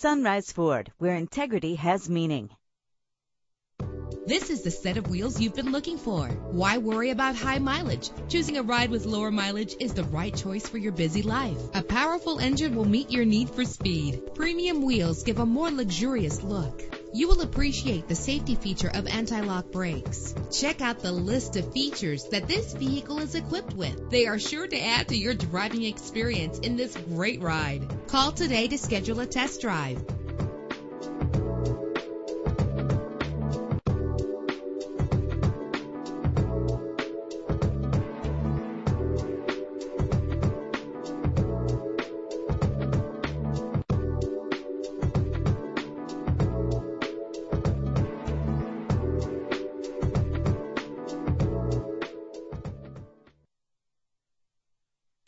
Sunrise Ford, where integrity has meaning. This is the set of wheels you've been looking for. Why worry about high mileage? Choosing a ride with lower mileage is the right choice for your busy life. A powerful engine will meet your need for speed. Premium wheels give a more luxurious look. You will appreciate the safety feature of anti-lock brakes. Check out the list of features that this vehicle is equipped with. They are sure to add to your driving experience in this great ride. Call today to schedule a test drive.